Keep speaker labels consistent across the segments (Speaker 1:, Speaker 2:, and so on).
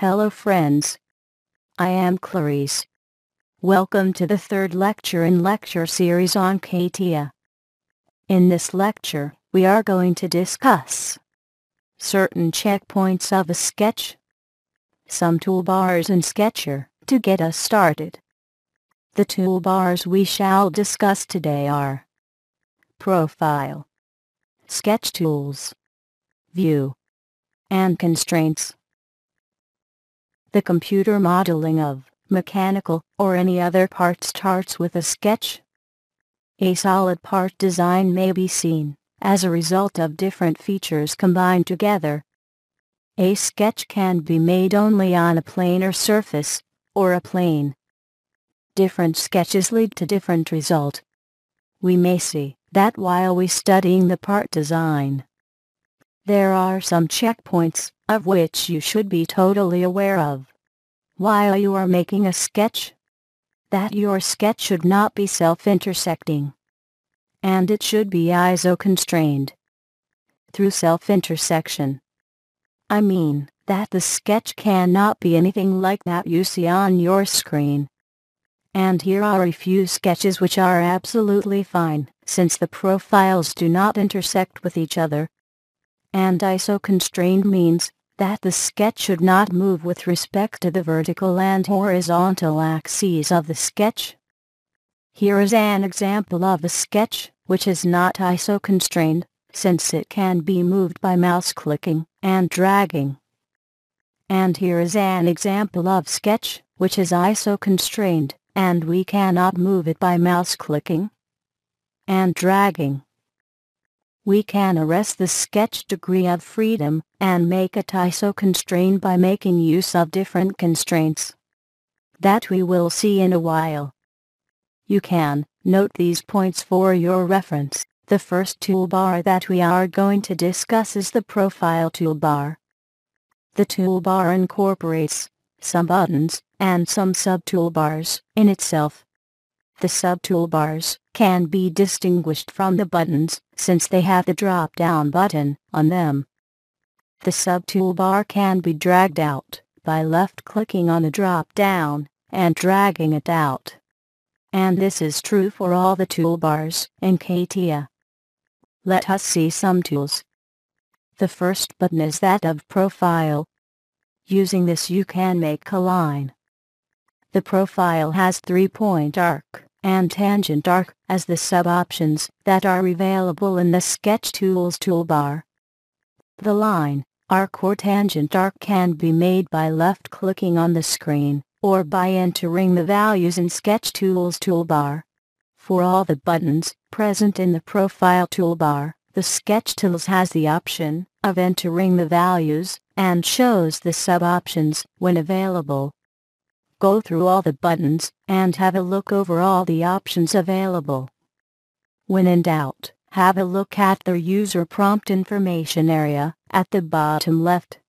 Speaker 1: Hello friends. I am Clarice. Welcome to the third lecture in lecture series on CATIA. In this lecture, we are going to discuss certain checkpoints of a sketch, some toolbars in Sketcher to get us started. The toolbars we shall discuss today are Profile, Sketch Tools, View, and Constraints. The computer modeling of mechanical or any other part starts with a sketch. A solid part design may be seen as a result of different features combined together. A sketch can be made only on a planar surface, or a plane. Different sketches lead to different result. We may see that while we studying the part design. There are some checkpoints, of which you should be totally aware of. While you are making a sketch, that your sketch should not be self-intersecting. And it should be iso-constrained. Through self-intersection. I mean, that the sketch cannot be anything like that you see on your screen. And here are a few sketches which are absolutely fine, since the profiles do not intersect with each other. And iso-constrained means that the sketch should not move with respect to the vertical and horizontal axes of the sketch. Here is an example of a sketch which is not iso-constrained, since it can be moved by mouse clicking and dragging. And here is an example of sketch which is iso-constrained, and we cannot move it by mouse clicking and dragging. We can arrest the sketch degree of freedom and make it iso-constrained by making use of different constraints. That we will see in a while. You can note these points for your reference. The first toolbar that we are going to discuss is the Profile toolbar. The toolbar incorporates some buttons and some sub-toolbars in itself. The sub-toolbars can be distinguished from the buttons since they have the drop-down button on them. The sub-toolbar can be dragged out by left-clicking on the drop-down and dragging it out. And this is true for all the toolbars in CATIA. Let us see some tools. The first button is that of Profile. Using this you can make a line. The profile has three-point arc and tangent arc as the sub-options that are available in the Sketch Tools toolbar. The line, arc or tangent arc can be made by left-clicking on the screen, or by entering the values in Sketch Tools toolbar. For all the buttons present in the Profile toolbar, the Sketch Tools has the option of entering the values and shows the sub-options when available. Go through all the buttons and have a look over all the options available. When in doubt, have a look at the user prompt information area at the bottom left.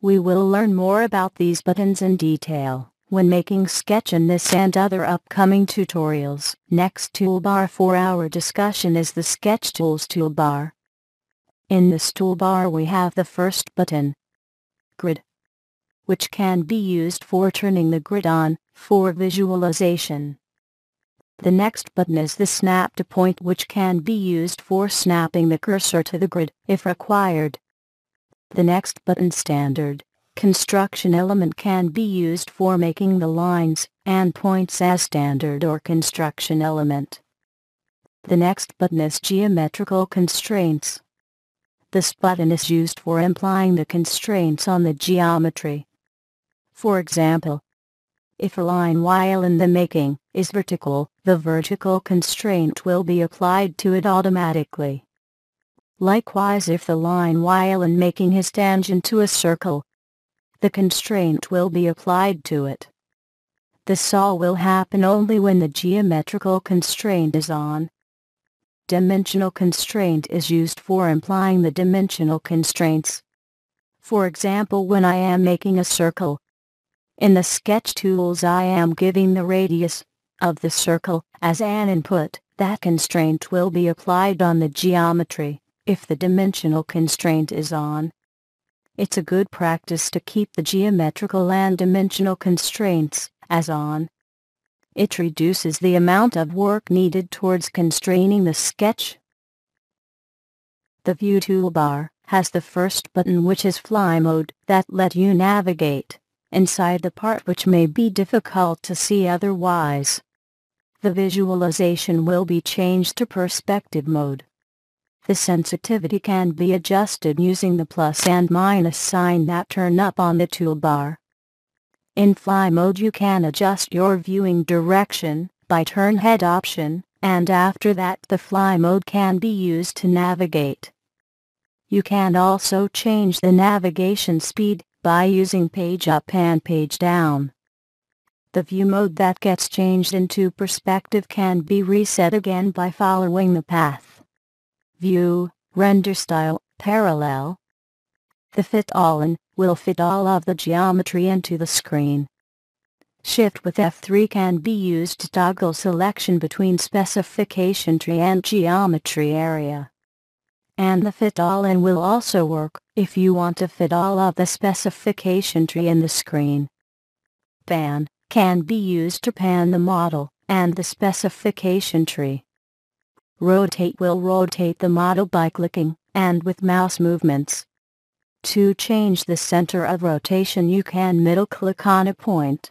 Speaker 1: We will learn more about these buttons in detail when making sketch in this and other upcoming tutorials. Next toolbar for our discussion is the Sketch Tools toolbar. In this toolbar we have the first button, Grid, which can be used for turning the grid on for visualization. The next button is the Snap to Point which can be used for snapping the cursor to the grid if required. The next button Standard construction element can be used for making the lines and points as standard or construction element. The next button is geometrical constraints. This button is used for implying the constraints on the geometry. For example, if a line while in the making is vertical, the vertical constraint will be applied to it automatically. Likewise if the line while in making is tangent to a circle, the constraint will be applied to it. This all will happen only when the geometrical constraint is on. Dimensional constraint is used for implying the dimensional constraints. For example when I am making a circle. In the sketch tools I am giving the radius of the circle as an input. That constraint will be applied on the geometry if the dimensional constraint is on. It's a good practice to keep the geometrical and dimensional constraints as on. It reduces the amount of work needed towards constraining the sketch. The View toolbar has the first button which is Fly Mode that let you navigate inside the part which may be difficult to see otherwise. The visualization will be changed to perspective mode. The sensitivity can be adjusted using the plus and minus sign that turn up on the toolbar. In fly mode you can adjust your viewing direction by turn head option, and after that the fly mode can be used to navigate. You can also change the navigation speed by using page up and page down. The view mode that gets changed into perspective can be reset again by following the path view, render style, parallel. The fit all-in will fit all of the geometry into the screen. Shift with F3 can be used to toggle selection between specification tree and geometry area. And the fit all-in will also work if you want to fit all of the specification tree in the screen. Pan can be used to pan the model and the specification tree. Rotate will rotate the model by clicking, and with mouse movements. To change the center of rotation you can middle click on a point.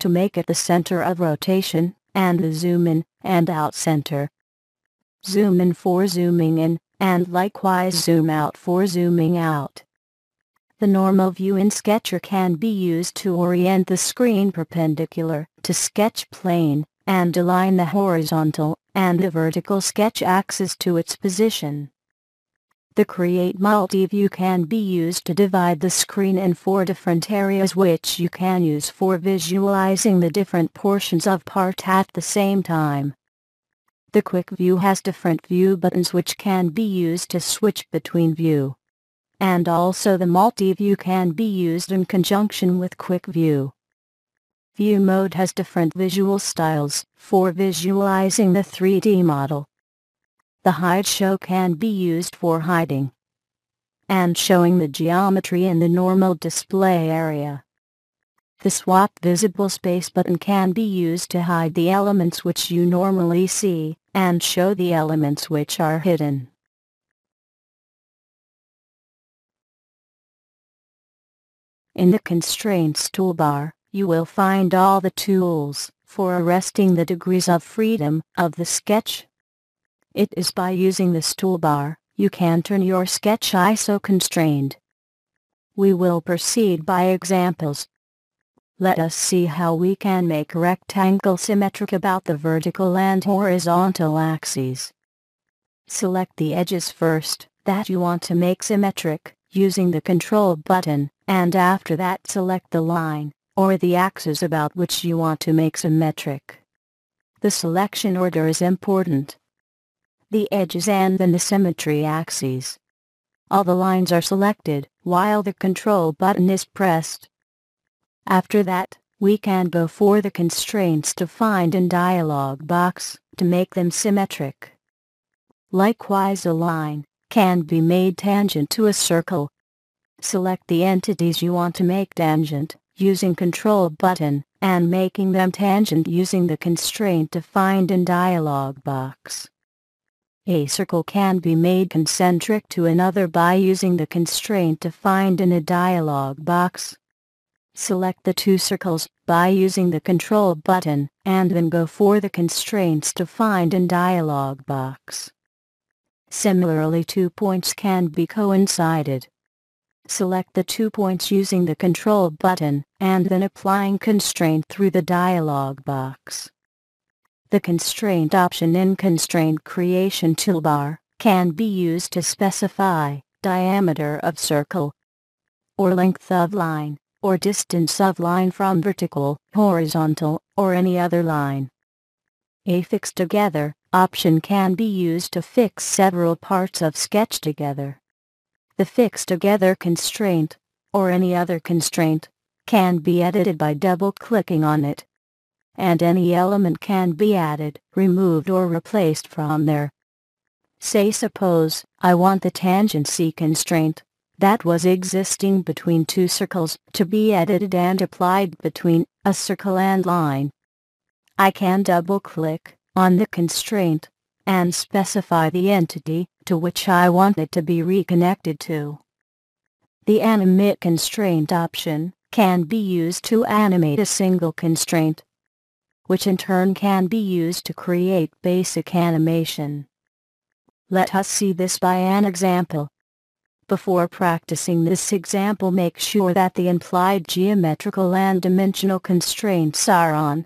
Speaker 1: To make it the center of rotation, and the zoom in and out center. Zoom in for zooming in, and likewise zoom out for zooming out. The normal view in Sketcher can be used to orient the screen perpendicular to sketch plane, and align the horizontal and the vertical sketch axis to its position. The Create Multi-View can be used to divide the screen in four different areas which you can use for visualizing the different portions of part at the same time. The Quick View has different view buttons which can be used to switch between view. And also the multi-view can be used in conjunction with Quick View. View mode has different visual styles for visualizing the 3D model. The hide show can be used for hiding and showing the geometry in the normal display area. The swap visible space button can be used to hide the elements which you normally see and show the elements which are hidden. In the Constraints toolbar, you will find all the tools for arresting the degrees of freedom of the sketch. It is by using this toolbar, you can turn your sketch ISO constrained. We will proceed by examples. Let us see how we can make rectangle symmetric about the vertical and horizontal axes. Select the edges first that you want to make symmetric using the control button, and after that select the line or the axis about which you want to make symmetric. The selection order is important. The edges and then the symmetry axes. All the lines are selected while the control button is pressed. After that, we can go for the constraints defined in dialog box to make them symmetric. Likewise a line can be made tangent to a circle. Select the entities you want to make tangent using control button, and making them tangent using the constraint defined in dialog box. A circle can be made concentric to another by using the constraint defined in a dialog box. Select the two circles by using the control button, and then go for the constraints defined in dialog box. Similarly two points can be coincided. Select the two points using the control button, and then applying constraint through the dialog box. The constraint option in Constraint Creation toolbar can be used to specify diameter of circle, or length of line, or distance of line from vertical, horizontal, or any other line. A fix together option can be used to fix several parts of sketch together. The fix together constraint, or any other constraint, can be edited by double-clicking on it. And any element can be added, removed or replaced from there. Say suppose, I want the tangency constraint, that was existing between two circles to be edited and applied between a circle and line. I can double-click on the constraint and specify the entity to which I want it to be reconnected to. The Animate Constraint option can be used to animate a single constraint, which in turn can be used to create basic animation. Let us see this by an example. Before practicing this example make sure that the implied geometrical and dimensional constraints are on.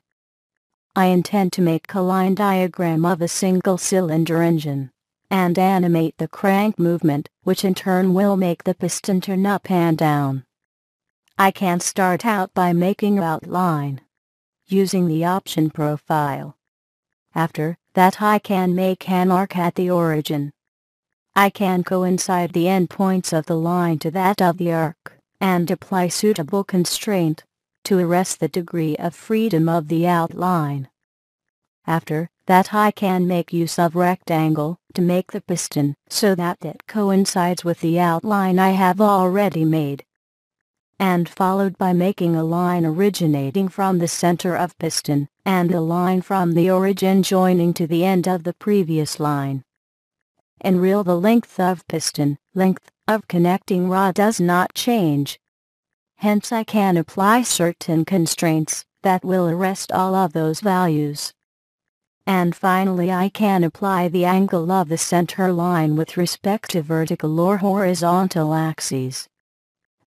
Speaker 1: I intend to make a line diagram of a single cylinder engine and animate the crank movement, which in turn will make the piston turn up and down. I can start out by making outline using the option profile. After that I can make an arc at the origin. I can coincide the endpoints of the line to that of the arc, and apply suitable constraint to arrest the degree of freedom of the outline. After that I can make use of rectangle to make the piston so that it coincides with the outline I have already made. And followed by making a line originating from the center of piston, and a line from the origin joining to the end of the previous line. In real the length of piston, length of connecting rod does not change. Hence I can apply certain constraints that will arrest all of those values. And finally I can apply the angle of the center line with respect to vertical or horizontal axes.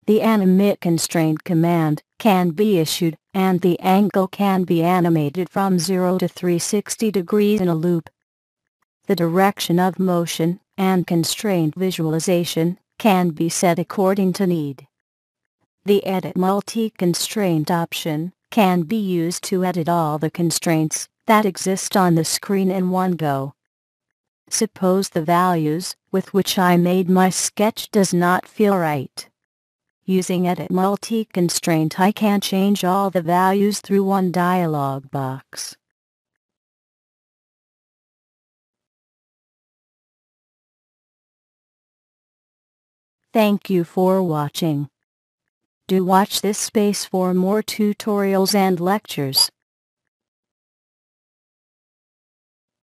Speaker 1: The animate constraint command can be issued, and the angle can be animated from 0 to 360 degrees in a loop. The direction of motion and constraint visualization can be set according to need. The Edit Multi-Constraint option can be used to edit all the constraints that exist on the screen in one go. Suppose the values with which I made my sketch does not feel right. Using Edit Multi-Constraint I can change all the values through one dialog box. Thank you for watching. Do watch this space for more tutorials and lectures.